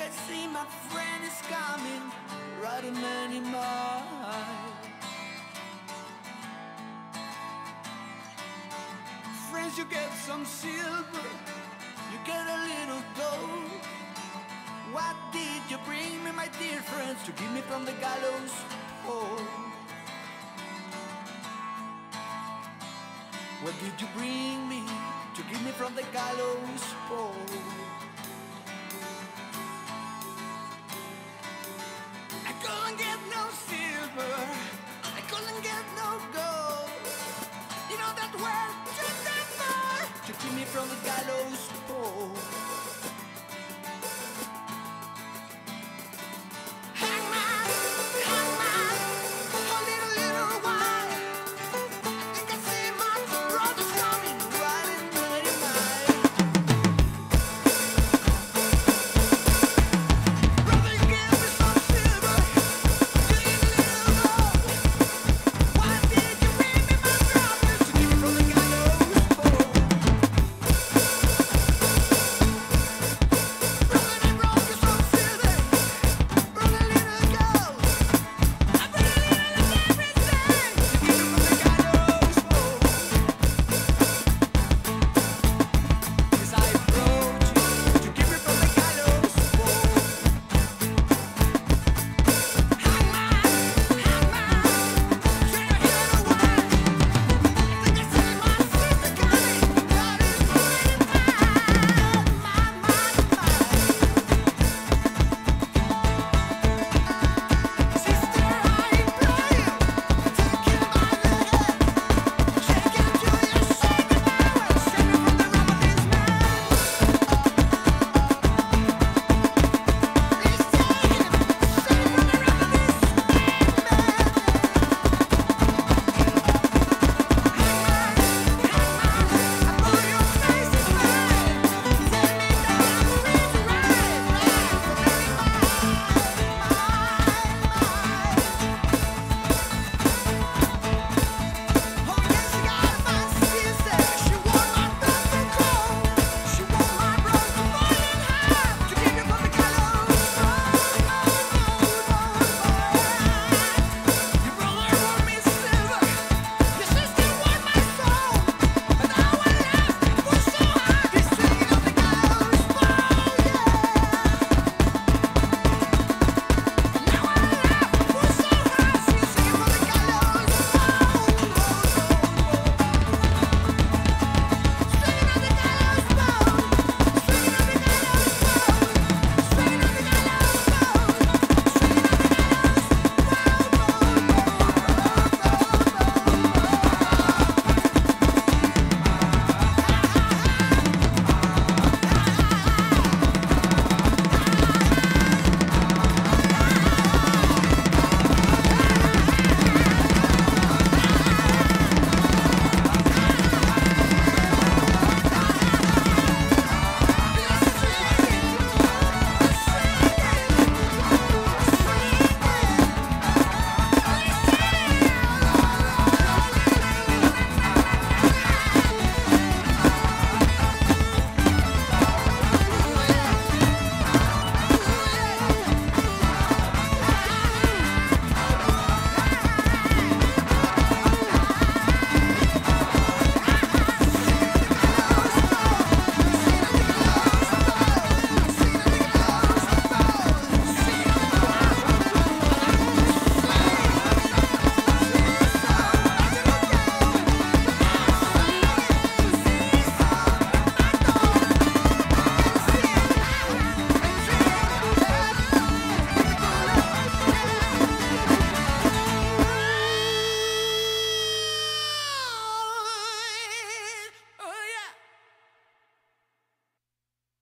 can see my friend is coming Riding many miles. Friends, you get some silver You get a little gold What did you bring me, my dear friends To give me from the gallows pole? What did you bring me to give me from the gallows pole? gonna get